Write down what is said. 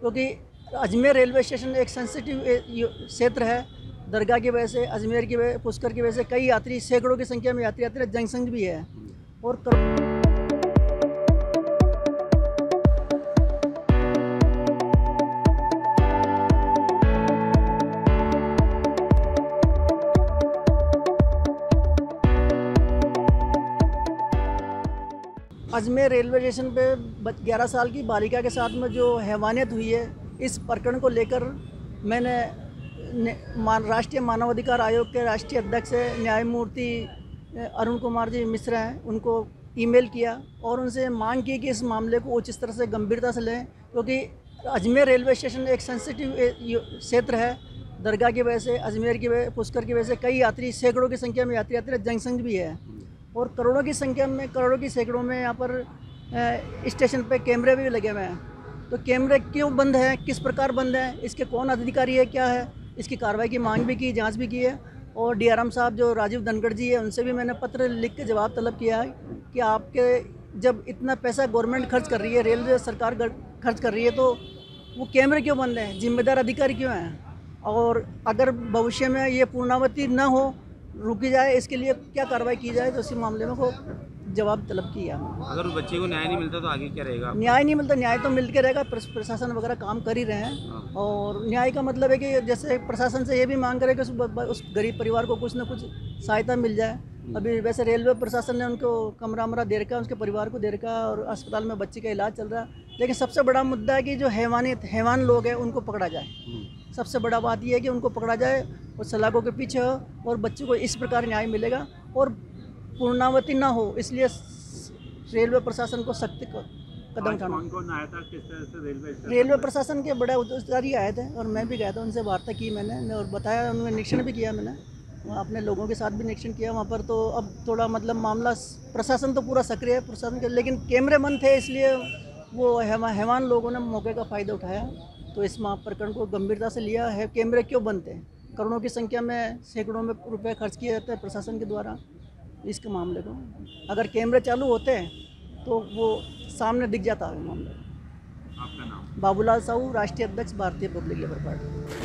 क्योंकि Ajmer railway station एक sensitive क्षेत्र है। दरगाह की वजह से, अजमेर की वजह, पुष्कर की वजह से कई यात्री, सैकड़ों की संख्या में यात्री आते हैं जंक्शन भी है। और करोड़ अजमेर रेलवे स्टेशन पे 11 साल की बालिका के साथ में जो हैवानियत हुई है इस प्रकरण को लेकर मैंने मान, राष्ट्रीय मानवाधिकार आयोग के राष्ट्रीय अध्यक्ष न्यायमूर्ति अरुण कुमार जी मिश्रा हैं उनको ईमेल किया और उनसे मांग की कि इस मामले को उच्च स्तर से गंभीरता से लें क्योंकि तो अजमेर रेलवे स्टेशन एक सेंसिटिव क्षेत्र है। दरगाह की वजह से अजमेर की वजह पुष्कर की वजह से कई यात्री सैकड़ों की संख्या में यात्री आते हैं जंक्शन भी है। और करोड़ों की संख्या में, करोड़ों की सैकड़ों में यहाँ पर स्टेशन पे कैमरे भी लगे हुए हैं। तो कैमरे क्यों बंद हैं? किस प्रकार बंद हैं? इसके कौन अधिकारी है? क्या है? इसकी कार्रवाई की मांग भी की, जाँच भी की है। और डीआरएम साहब जो राजीव धनखड़ जी है, उनसे भी मैंने पत्र लिख के जवाब तलब किया है कि आपके जब इतना पैसा गवर्नमेंट खर्च कर रही है रेलवे सरकार खर्च कर रही है तो वो कैमरे क्यों बंद हैं? जिम्मेदार अधिकारी क्यों हैं? और अगर भविष्य में ये पूर्णावती न हो रुकी जाए इसके लिए क्या कार्रवाई की जाए तो इसी मामले में को जवाब तलब किया अगर उस बच्चे को न्याय नहीं मिलता तो आगे क्या रहेगा न्याय नहीं मिलता न्याय तो मिल के रहेगा प्रशासन वगैरह काम कर ही रहे हैं हाँ। और न्याय का मतलब है कि जैसे प्रशासन से ये भी मांग करे कि उस, गरीब परिवार को कुछ ना कुछ सहायता मिल जाए। अभी वैसे रेलवे प्रशासन ने उनको कमरा वमरा दे रखा उसके परिवार को दे रखा और अस्पताल में बच्चे का इलाज चल रहा है। लेकिन सबसे बड़ा मुद्दा है कि जो हैवानियत हैवान लोग हैं उनको पकड़ा जाए। हम्म। सबसे बड़ा बात यह है कि उनको पकड़ा जाए और सलाखों के पीछे हो और बच्चों को इस प्रकार न्याय मिलेगा और पूर्णावती ना हो इसलिए रेलवे प्रशासन को सख्त कदम उठाना। रेलवे प्रशासन के बड़े अधिकारी आए थे और मैं भी गया था उनसे वार्ता की मैंने और बताया उन्होंने निरीक्षण भी किया मैंने। अपने लोगों के साथ भी निरीक्षण किया वहाँ पर तो अब थोड़ा मतलब मामला प्रशासन तो पूरा सक्रिय है प्रशासन के लेकिन कैमरे बंद थे इसलिए वो हैवान लोगों ने मौके का फ़ायदा उठाया। तो इस प्रकरण को गंभीरता से लिया है कैमरे क्यों बनते हैं करोड़ों की संख्या में सैकड़ों में रुपए खर्च किए जाते हैं प्रशासन के द्वारा इसके मामले को। अगर कैमरे चालू होते हैं तो वो सामने दिख जाता है मामले। आपका नाम? बाबूलाल साहू राष्ट्रीय अध्यक्ष भारतीय पब्लिक लेबर पार्टी